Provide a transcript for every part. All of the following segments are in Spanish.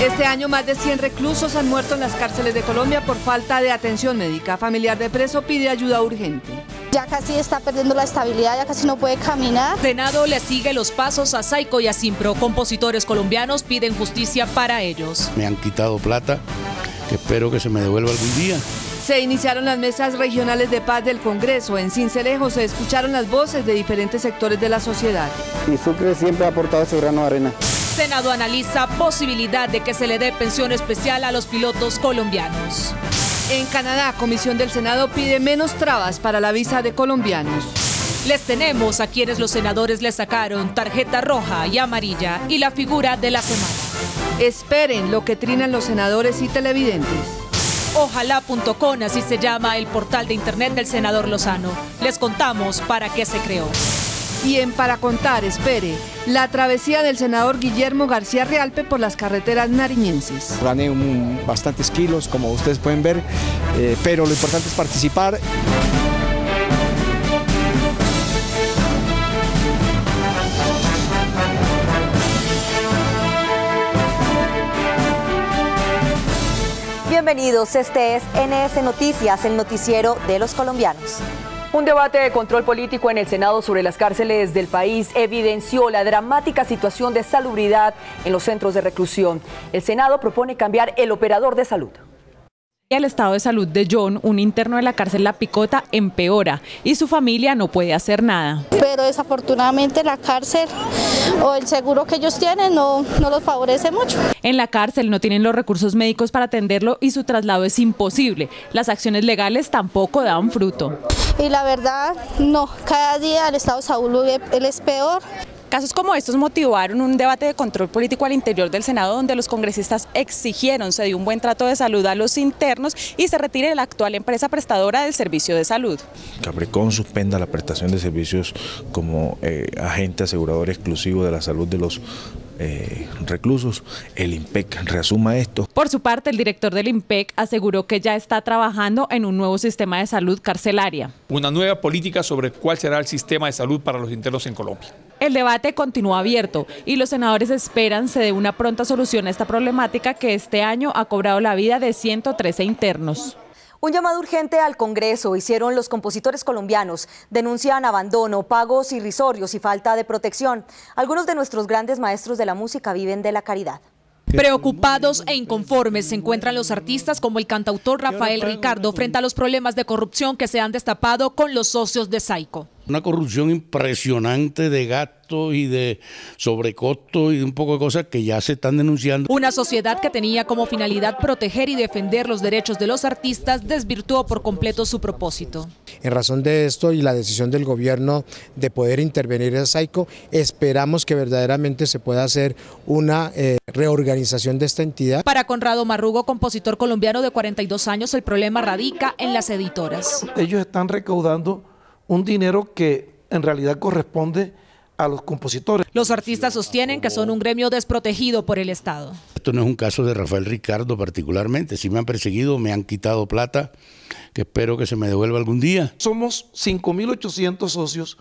Este año más de 100 reclusos han muerto en las cárceles de Colombia por falta de atención médica. Familiar de preso pide ayuda urgente. Ya casi está perdiendo la estabilidad, ya casi no puede caminar. Senado le sigue los pasos a Saico y a Simpro. Compositores colombianos piden justicia para ellos. Me han quitado plata, que espero que se me devuelva algún día. Se iniciaron las mesas regionales de paz del Congreso. En Cincelejo se escucharon las voces de diferentes sectores de la sociedad. Y Sucre siempre ha aportado su grano de arena. Senado analiza posibilidad de que se le dé pensión especial a los pilotos colombianos. En Canadá, Comisión del Senado pide menos trabas para la visa de colombianos. Les tenemos a quienes los senadores le sacaron tarjeta roja y amarilla y la figura de la semana. Esperen lo que trinan los senadores y televidentes. Ojalá.com, así se llama el portal de internet del senador Lozano. Les contamos para qué se creó. Y en Para Contar, espere, la travesía del senador Guillermo García Realpe por las carreteras nariñenses. Gané bastantes kilos, como ustedes pueden ver, eh, pero lo importante es participar. Bienvenidos, este es NS Noticias, el noticiero de los colombianos. Un debate de control político en el Senado sobre las cárceles del país evidenció la dramática situación de salubridad en los centros de reclusión. El Senado propone cambiar el operador de salud. El estado de salud de John, un interno de la cárcel La Picota, empeora y su familia no puede hacer nada. Pero desafortunadamente la cárcel o el seguro que ellos tienen no, no los favorece mucho. En la cárcel no tienen los recursos médicos para atenderlo y su traslado es imposible. Las acciones legales tampoco dan fruto. Y la verdad, no, cada día el estado de salud es peor. Casos como estos motivaron un debate de control político al interior del Senado donde los congresistas exigieron se dio un buen trato de salud a los internos y se retire la actual empresa prestadora del servicio de salud. Capricorn suspenda la prestación de servicios como eh, agente asegurador exclusivo de la salud de los eh, reclusos, el IMPEC reasuma esto. Por su parte, el director del IMPEC aseguró que ya está trabajando en un nuevo sistema de salud carcelaria. Una nueva política sobre cuál será el sistema de salud para los internos en Colombia. El debate continúa abierto y los senadores esperan se dé una pronta solución a esta problemática que este año ha cobrado la vida de 113 internos. Un llamado urgente al Congreso hicieron los compositores colombianos. Denuncian abandono, pagos irrisorios y falta de protección. Algunos de nuestros grandes maestros de la música viven de la caridad. Preocupados e inconformes se encuentran los artistas como el cantautor Rafael Ricardo frente a los problemas de corrupción que se han destapado con los socios de Saico. Una corrupción impresionante de gastos y de sobrecosto y un poco de cosas que ya se están denunciando. Una sociedad que tenía como finalidad proteger y defender los derechos de los artistas desvirtuó por completo su propósito. En razón de esto y la decisión del gobierno de poder intervenir en Saico, esperamos que verdaderamente se pueda hacer una eh, reorganización de esta entidad. Para Conrado Marrugo, compositor colombiano de 42 años, el problema radica en las editoras. Ellos están recaudando un dinero que en realidad corresponde a los compositores. Los artistas sostienen que son un gremio desprotegido por el Estado. Esto no es un caso de Rafael Ricardo particularmente, si me han perseguido, me han quitado plata, que espero que se me devuelva algún día. Somos 5.800 socios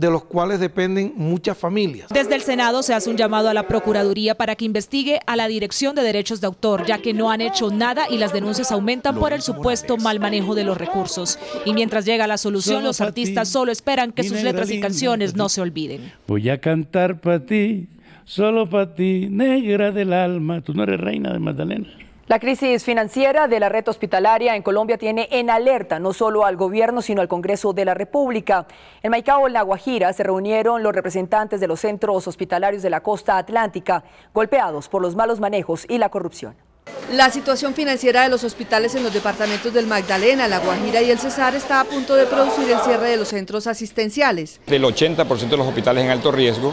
de los cuales dependen muchas familias. Desde el Senado se hace un llamado a la Procuraduría para que investigue a la Dirección de Derechos de Autor, ya que no han hecho nada y las denuncias aumentan por el supuesto mal manejo de los recursos. Y mientras llega la solución, los artistas solo esperan que sus letras y canciones no se olviden. Voy a cantar para ti, solo para ti, negra del alma. Tú no eres reina de Magdalena. La crisis financiera de la red hospitalaria en Colombia tiene en alerta no solo al gobierno, sino al Congreso de la República. En Maicao, en La Guajira, se reunieron los representantes de los centros hospitalarios de la costa atlántica, golpeados por los malos manejos y la corrupción. La situación financiera de los hospitales en los departamentos del Magdalena, La Guajira y el Cesar está a punto de producir el cierre de los centros asistenciales. Del 80% de los hospitales en alto riesgo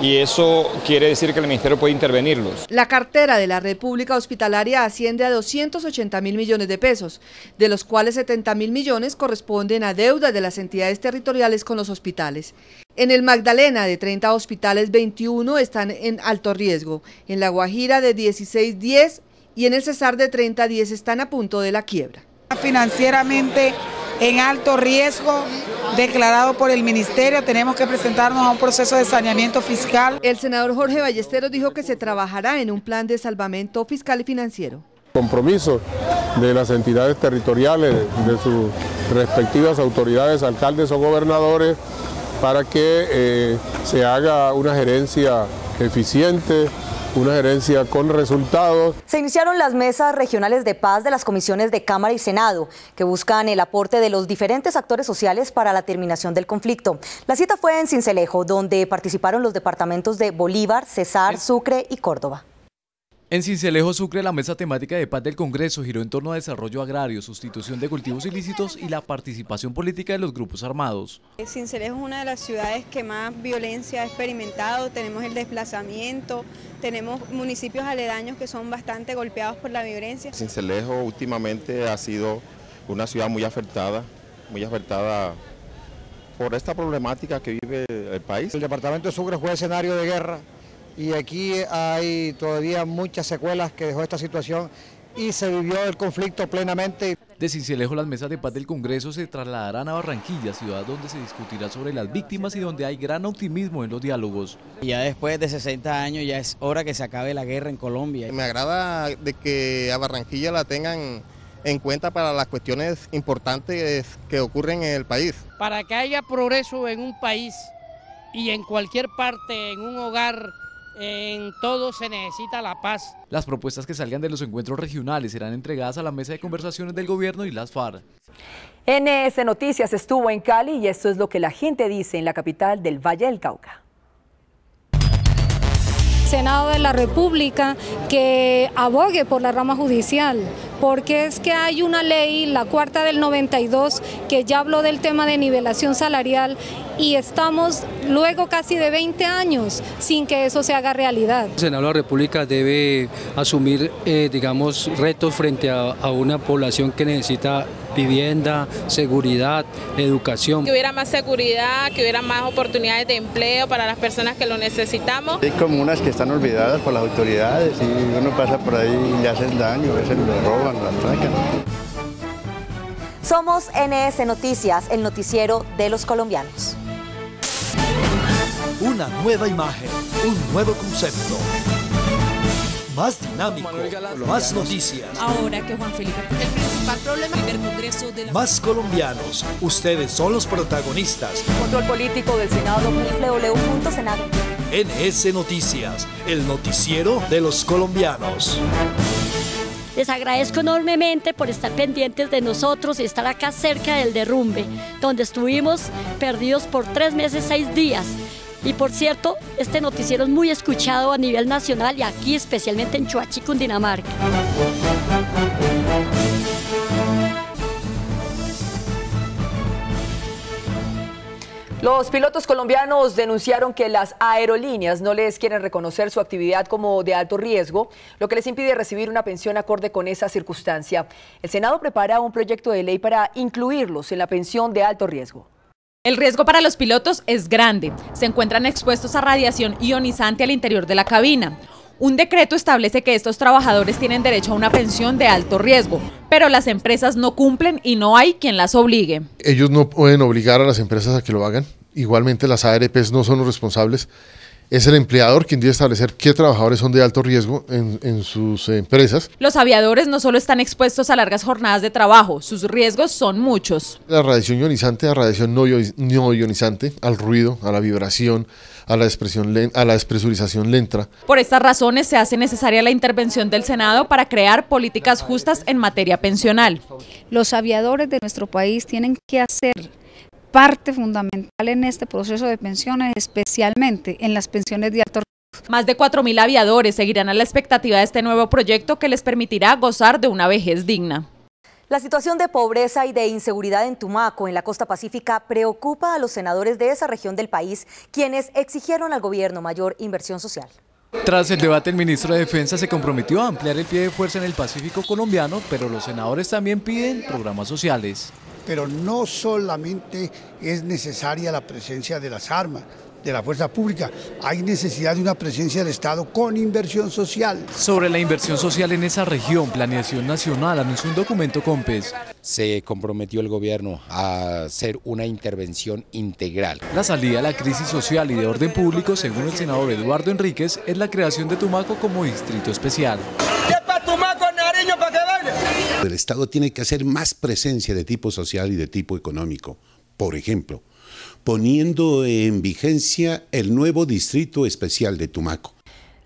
y eso quiere decir que el Ministerio puede intervenirlos. La cartera de la República Hospitalaria asciende a 280 mil millones de pesos, de los cuales 70 mil millones corresponden a deuda de las entidades territoriales con los hospitales. En el Magdalena, de 30 hospitales, 21 están en alto riesgo. En La Guajira, de 16, 10 y en el Cesar, de 30, 10 están a punto de la quiebra. Financieramente en alto riesgo declarado por el ministerio. Tenemos que presentarnos a un proceso de saneamiento fiscal. El senador Jorge Ballesteros dijo que se trabajará en un plan de salvamento fiscal y financiero. Compromiso de las entidades territoriales, de sus respectivas autoridades, alcaldes o gobernadores, para que eh, se haga una gerencia eficiente, una gerencia con resultados. Se iniciaron las mesas regionales de paz de las comisiones de Cámara y Senado, que buscan el aporte de los diferentes actores sociales para la terminación del conflicto. La cita fue en Cincelejo, donde participaron los departamentos de Bolívar, Cesar, Sucre y Córdoba. En Cincelejo Sucre, la mesa temática de paz del Congreso giró en torno a desarrollo agrario, sustitución de cultivos ilícitos y la participación política de los grupos armados. Cincelejo es una de las ciudades que más violencia ha experimentado, tenemos el desplazamiento, tenemos municipios aledaños que son bastante golpeados por la violencia. Cincelejo últimamente ha sido una ciudad muy afectada, muy afectada por esta problemática que vive el país. El departamento de Sucre fue escenario de guerra y aquí hay todavía muchas secuelas que dejó esta situación y se vivió el conflicto plenamente. De Cincelejo, las mesas de paz del Congreso se trasladarán a Barranquilla, ciudad donde se discutirá sobre las víctimas y donde hay gran optimismo en los diálogos. Ya después de 60 años ya es hora que se acabe la guerra en Colombia. Me agrada de que a Barranquilla la tengan en cuenta para las cuestiones importantes que ocurren en el país. Para que haya progreso en un país y en cualquier parte, en un hogar, en todo se necesita la paz. Las propuestas que salgan de los encuentros regionales serán entregadas a la mesa de conversaciones del gobierno y las FARC. NS Noticias estuvo en Cali y esto es lo que la gente dice en la capital del Valle del Cauca. Senado de la República que abogue por la rama judicial, porque es que hay una ley, la cuarta del 92, que ya habló del tema de nivelación salarial y estamos luego casi de 20 años sin que eso se haga realidad. El Senado de la República debe asumir, eh, digamos, retos frente a, a una población que necesita vivienda, seguridad, educación. Que hubiera más seguridad, que hubiera más oportunidades de empleo para las personas que lo necesitamos. Hay comunas que están olvidadas por las autoridades y uno pasa por ahí y le hacen daño, a veces lo roban, lo atracan. Somos NS Noticias, el noticiero de los colombianos. Una nueva imagen, un nuevo concepto. Más dinámico, más noticias. Ahora que Juan Felipe, el principal problema del Congreso de la... Más colombianos, ustedes son los protagonistas. Control político del Senado www.senado. NS Noticias, el noticiero de los colombianos. Les agradezco enormemente por estar pendientes de nosotros y estar acá cerca del derrumbe, donde estuvimos perdidos por tres meses, seis días. Y por cierto, este noticiero es muy escuchado a nivel nacional y aquí especialmente en Chuachi, Cundinamarca. Los pilotos colombianos denunciaron que las aerolíneas no les quieren reconocer su actividad como de alto riesgo, lo que les impide recibir una pensión acorde con esa circunstancia. El Senado prepara un proyecto de ley para incluirlos en la pensión de alto riesgo. El riesgo para los pilotos es grande. Se encuentran expuestos a radiación ionizante al interior de la cabina. Un decreto establece que estos trabajadores tienen derecho a una pensión de alto riesgo, pero las empresas no cumplen y no hay quien las obligue. Ellos no pueden obligar a las empresas a que lo hagan. Igualmente las ARPs no son los responsables. Es el empleador quien debe establecer qué trabajadores son de alto riesgo en, en sus empresas. Los aviadores no solo están expuestos a largas jornadas de trabajo, sus riesgos son muchos. La radiación ionizante, la radiación no, no ionizante, al ruido, a la vibración, a la, expresión, a la despresurización lenta. Por estas razones se hace necesaria la intervención del Senado para crear políticas justas en materia pensional. Los aviadores de nuestro país tienen que hacer parte fundamental en este proceso de pensiones, especialmente en las pensiones de alto riesgo. Más de 4.000 aviadores seguirán a la expectativa de este nuevo proyecto que les permitirá gozar de una vejez digna. La situación de pobreza y de inseguridad en Tumaco, en la costa pacífica, preocupa a los senadores de esa región del país, quienes exigieron al gobierno mayor inversión social. Tras el debate, el ministro de Defensa se comprometió a ampliar el pie de fuerza en el Pacífico colombiano, pero los senadores también piden programas sociales. Pero no solamente es necesaria la presencia de las armas, de la fuerza pública. Hay necesidad de una presencia del Estado con inversión social. Sobre la inversión social en esa región, Planeación Nacional anunció un documento COMPES. Se comprometió el gobierno a hacer una intervención integral. La salida a la crisis social y de orden público, según el senador Eduardo Enríquez, es la creación de Tumaco como distrito especial. El Estado tiene que hacer más presencia de tipo social y de tipo económico. Por ejemplo, poniendo en vigencia el nuevo Distrito Especial de Tumaco.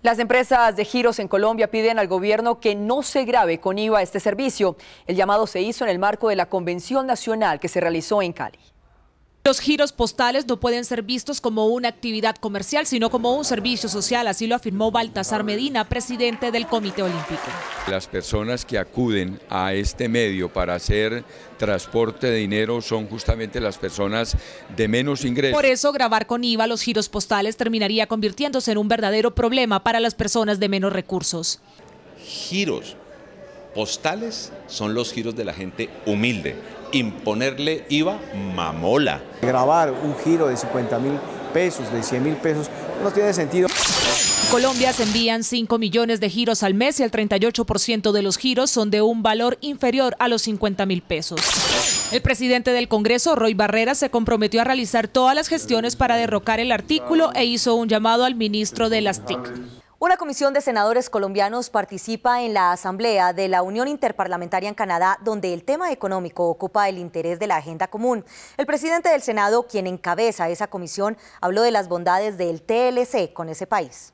Las empresas de giros en Colombia piden al gobierno que no se grave con IVA este servicio. El llamado se hizo en el marco de la Convención Nacional que se realizó en Cali. Los giros postales no pueden ser vistos como una actividad comercial, sino como un servicio social, así lo afirmó Baltasar Medina, presidente del Comité Olímpico. Las personas que acuden a este medio para hacer transporte de dinero son justamente las personas de menos ingresos. Por eso, grabar con IVA los giros postales terminaría convirtiéndose en un verdadero problema para las personas de menos recursos. Giros postales son los giros de la gente humilde. Imponerle IVA, mamola. Grabar un giro de 50 mil pesos, de 100 mil pesos, no tiene sentido. Colombia se envían 5 millones de giros al mes y el 38% de los giros son de un valor inferior a los 50 mil pesos. El presidente del Congreso, Roy Barrera, se comprometió a realizar todas las gestiones para derrocar el artículo e hizo un llamado al ministro de las TIC. Una comisión de senadores colombianos participa en la Asamblea de la Unión Interparlamentaria en Canadá, donde el tema económico ocupa el interés de la agenda común. El presidente del Senado, quien encabeza esa comisión, habló de las bondades del TLC con ese país.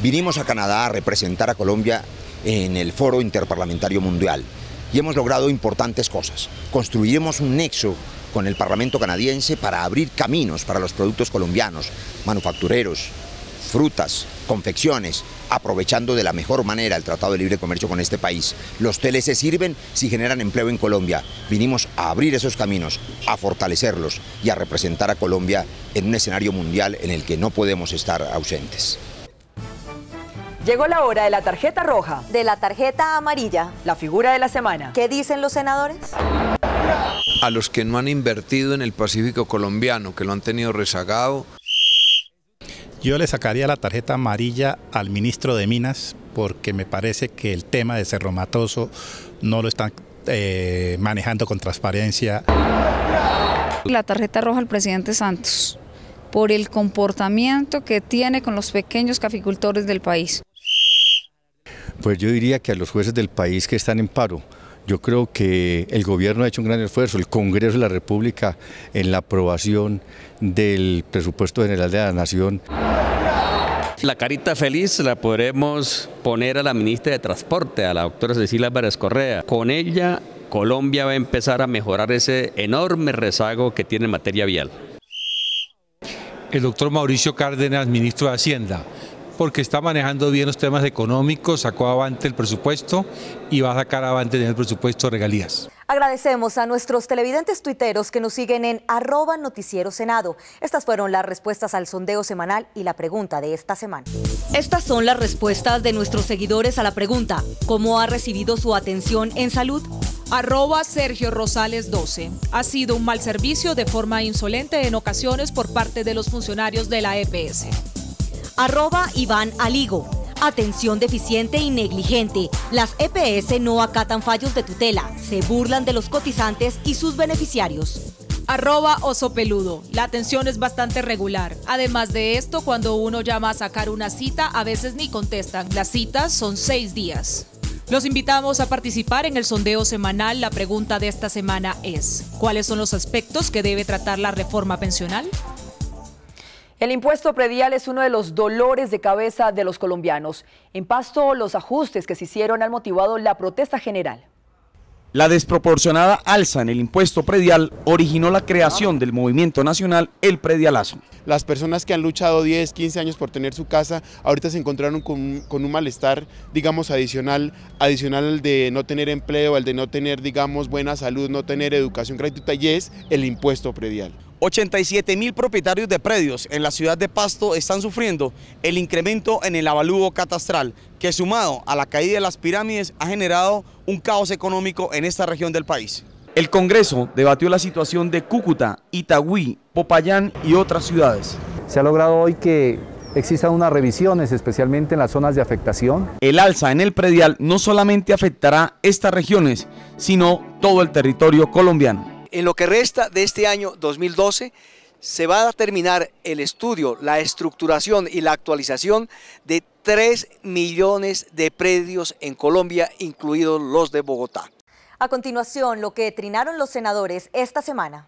Vinimos a Canadá a representar a Colombia en el Foro Interparlamentario Mundial y hemos logrado importantes cosas. Construiremos un nexo con el Parlamento canadiense para abrir caminos para los productos colombianos, manufactureros, frutas, confecciones, aprovechando de la mejor manera el Tratado de Libre Comercio con este país. Los TLC sirven si generan empleo en Colombia. Vinimos a abrir esos caminos, a fortalecerlos y a representar a Colombia en un escenario mundial en el que no podemos estar ausentes. Llegó la hora de la tarjeta roja. De la tarjeta amarilla. La figura de la semana. ¿Qué dicen los senadores? A los que no han invertido en el Pacífico colombiano, que lo han tenido rezagado, yo le sacaría la tarjeta amarilla al ministro de Minas porque me parece que el tema de Cerro Matoso no lo están eh, manejando con transparencia. La tarjeta roja al presidente Santos por el comportamiento que tiene con los pequeños caficultores del país. Pues yo diría que a los jueces del país que están en paro, yo creo que el gobierno ha hecho un gran esfuerzo, el Congreso de la República, en la aprobación del presupuesto general de la Nación. La carita feliz la podremos poner a la ministra de Transporte, a la doctora Cecilia Álvarez Correa. Con ella, Colombia va a empezar a mejorar ese enorme rezago que tiene en materia vial. El doctor Mauricio Cárdenas, ministro de Hacienda porque está manejando bien los temas económicos, sacó avante el presupuesto y va a sacar avante en el presupuesto regalías. Agradecemos a nuestros televidentes tuiteros que nos siguen en arroba noticiero senado. Estas fueron las respuestas al sondeo semanal y la pregunta de esta semana. Estas son las respuestas de nuestros seguidores a la pregunta, ¿cómo ha recibido su atención en salud? Arroba Sergio Rosales 12. Ha sido un mal servicio de forma insolente en ocasiones por parte de los funcionarios de la EPS. Arroba Iván Aligo. Atención deficiente y negligente. Las EPS no acatan fallos de tutela, se burlan de los cotizantes y sus beneficiarios. Arroba oso peludo. La atención es bastante regular. Además de esto, cuando uno llama a sacar una cita, a veces ni contestan. Las citas son seis días. Los invitamos a participar en el sondeo semanal. La pregunta de esta semana es, ¿cuáles son los aspectos que debe tratar la reforma pensional? El impuesto predial es uno de los dolores de cabeza de los colombianos. En Pasto, los ajustes que se hicieron han motivado la protesta general. La desproporcionada alza en el impuesto predial originó la creación del movimiento nacional El Predialazo. Las personas que han luchado 10, 15 años por tener su casa, ahorita se encontraron con, con, un malestar, digamos, adicional, adicional al de no tener empleo, al de no tener, digamos, buena salud, no tener educación gratuita, y es el impuesto predial. 87 mil propietarios de predios en la ciudad de Pasto están sufriendo el incremento en el avalúo catastral, que sumado a la caída de las pirámides ha generado un caos económico en esta región del país. El Congreso debatió la situación de Cúcuta, Itagüí, Popayán y otras ciudades. Se ha logrado hoy que existan unas revisiones, especialmente en las zonas de afectación. El alza en el predial no solamente afectará estas regiones, sino todo el territorio colombiano. En lo que resta de este año 2012, se va a terminar el estudio, la estructuración y la actualización de 3 millones de predios en Colombia, incluidos los de Bogotá. A continuación, lo que trinaron los senadores esta semana.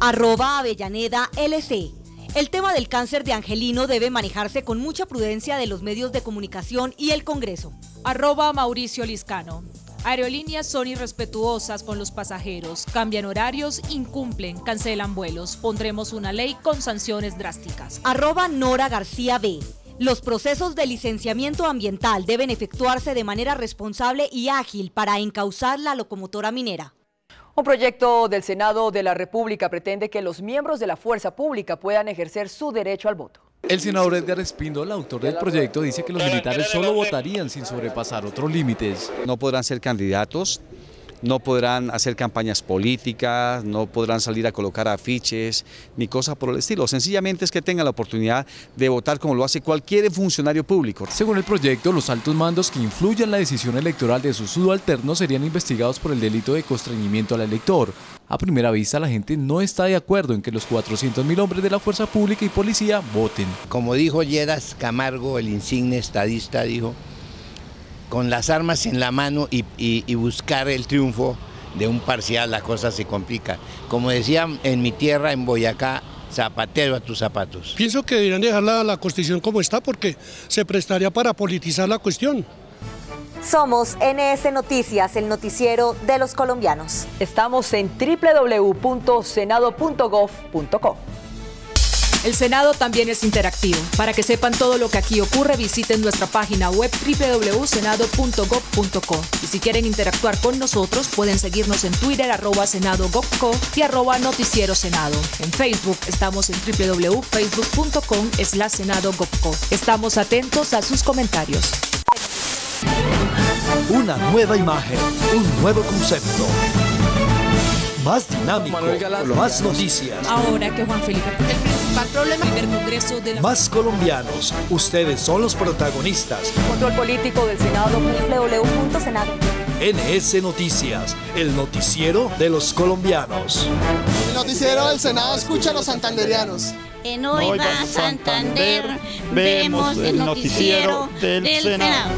Arroba Avellaneda LC. El tema del cáncer de Angelino debe manejarse con mucha prudencia de los medios de comunicación y el Congreso. Arroba Mauricio Liscano. Aerolíneas son irrespetuosas con los pasajeros, cambian horarios, incumplen, cancelan vuelos. Pondremos una ley con sanciones drásticas. Arroba Nora García B. Los procesos de licenciamiento ambiental deben efectuarse de manera responsable y ágil para encauzar la locomotora minera. Un proyecto del Senado de la República pretende que los miembros de la fuerza pública puedan ejercer su derecho al voto. El senador Edgar Espíndola, autor del proyecto, dice que los militares solo votarían sin sobrepasar otros límites. No podrán ser candidatos no podrán hacer campañas políticas, no podrán salir a colocar afiches, ni cosas por el estilo. Sencillamente es que tengan la oportunidad de votar como lo hace cualquier funcionario público. Según el proyecto, los altos mandos que influyan en la decisión electoral de su subalterno serían investigados por el delito de constreñimiento al elector. A primera vista, la gente no está de acuerdo en que los 400.000 hombres de la fuerza pública y policía voten. Como dijo Lleras Camargo, el insigne estadista, dijo, con las armas en la mano y, buscar el triunfo de un parcial, la cosa se complica. Como decía en mi tierra, en Boyacá, zapatero a tus zapatos. Pienso que deberían dejar la, la constitución como está porque se prestaría para politizar la cuestión. Somos NS Noticias, el noticiero de los colombianos. Estamos en www.senado.gov.co. El Senado también es interactivo. Para que sepan todo lo que aquí ocurre, visiten nuestra página web www.senado.gov.co. Y si quieren interactuar con nosotros, pueden seguirnos en Twitter arroba senado.gov.co y arroba noticiero senado. En Facebook estamos en www.facebook.com slash senado.gov.co. Estamos atentos a sus comentarios. Una nueva imagen, un nuevo concepto más dinámico, más noticias. Ahora que Juan Felipe, el principal problema del Congreso de la... Más colombianos, ustedes son los protagonistas. Control político del Senado, www.senado. NS Noticias, el noticiero de los colombianos. El noticiero del Senado escucha a los santanderianos. En Hoy va Santander, vemos el noticiero del, Senado.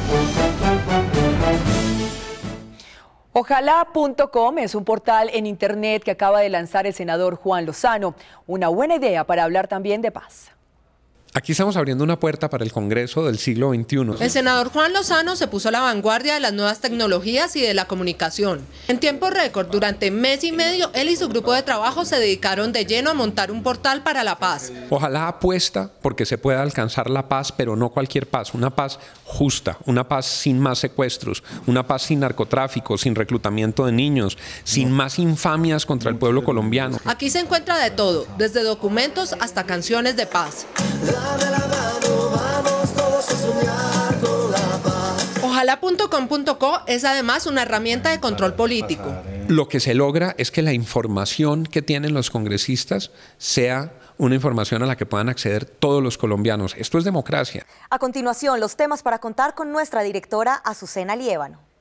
Ojalá.com es un portal en Internet que acaba de lanzar el senador Juan Lozano. Una buena idea para hablar también de paz. Aquí estamos abriendo una puerta para el Congreso del siglo XXI. El senador Juan Lozano se puso a la vanguardia de las nuevas tecnologías y de la comunicación. En tiempo récord, durante mes y medio, él y su grupo de trabajo se dedicaron de lleno a montar un portal para la paz. Ojalá apuesta porque se pueda alcanzar la paz, pero no cualquier paz, una paz justa, una paz sin más secuestros, una paz sin narcotráfico, sin reclutamiento de niños, sin más infamias contra el pueblo colombiano. Aquí se encuentra de todo, desde documentos hasta canciones de paz. Ojalá.com.co es además una herramienta de control político. Lo que se logra es que la información que tienen los congresistas sea una información a la que puedan acceder todos los colombianos. Esto es democracia. A continuación, los temas para contar con nuestra directora Azucena Liévano.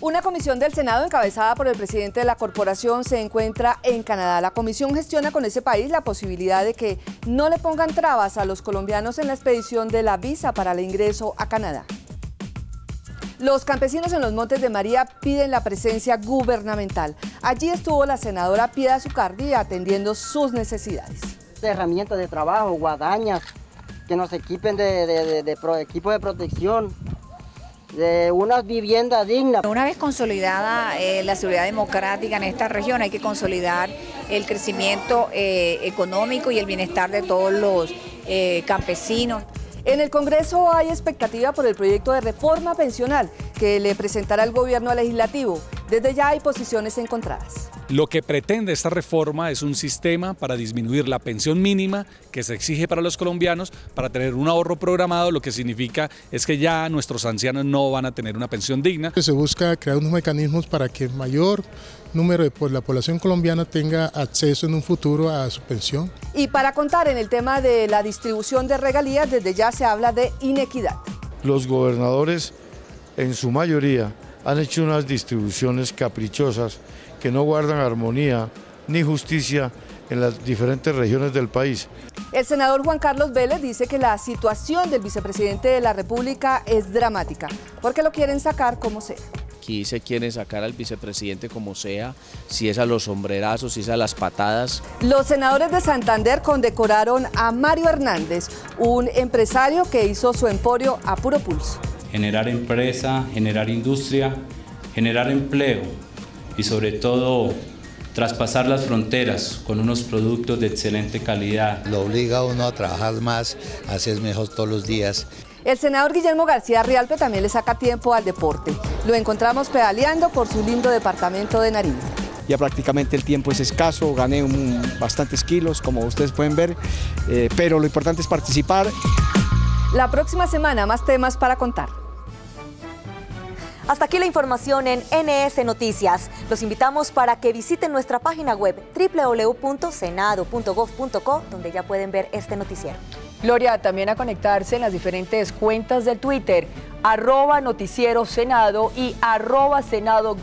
Una comisión del Senado encabezada por el presidente de la corporación se encuentra en Canadá. La comisión gestiona con ese país la posibilidad de que no le pongan trabas a los colombianos en la expedición de la visa para el ingreso a Canadá. Los campesinos en los Montes de María piden la presencia gubernamental. Allí estuvo la senadora Piedad Zucardi atendiendo sus necesidades. De herramientas de trabajo, guadañas, que nos equipen de, equipo de protección, de una vivienda digna. Una vez consolidada eh, la seguridad democrática en esta región, hay que consolidar el crecimiento eh, económico y el bienestar de todos los eh, campesinos. En el Congreso hay expectativa por el proyecto de reforma pensional que le presentará el gobierno al legislativo. Desde ya hay posiciones encontradas. Lo que pretende esta reforma es un sistema para disminuir la pensión mínima que se exige para los colombianos, para tener un ahorro programado, lo que significa es que ya nuestros ancianos no van a tener una pensión digna. Se busca crear unos mecanismos para que mayor número de pues, la población colombiana tenga acceso en un futuro a su pensión. Y para contar en el tema de la distribución de regalías, desde ya se habla de inequidad. Los gobernadores, en su mayoría, han hecho unas distribuciones caprichosas que no guardan armonía ni justicia en las diferentes regiones del país. El senador Juan Carlos Vélez dice que la situación del vicepresidente de la República es dramática, porque lo quieren sacar como sea. Aquí se quieren sacar al vicepresidente como sea, si es a los sombrerazos, si es a las patadas. Los senadores de Santander condecoraron a Mario Hernández, un empresario que hizo su emporio a puro pulso. Generar empresa, generar industria, generar empleo y sobre todo traspasar las fronteras con unos productos de excelente calidad. Lo obliga a uno a trabajar más, a hacer mejor todos los días. El senador Guillermo García Rialpe también le saca tiempo al deporte. Lo encontramos pedaleando por su lindo departamento de Nariño. Ya prácticamente el tiempo es escaso, gané bastantes kilos, como ustedes pueden ver, eh, pero lo importante es participar. La próxima semana más temas para contar. Hasta aquí la información en NS Noticias. Los invitamos para que visiten nuestra página web www.senado.gov.co, donde ya pueden ver este noticiero. Gloria, también a conectarse en las diferentes cuentas de Twitter, arroba noticiero senado y arroba senado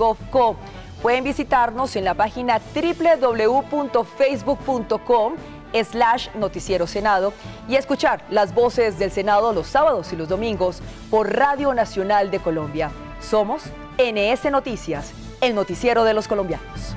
Pueden visitarnos en la página www.facebook.com slash noticiero senado y escuchar las voces del Senado los sábados y los domingos por Radio Nacional de Colombia. Somos NS Noticias, el noticiero de los colombianos.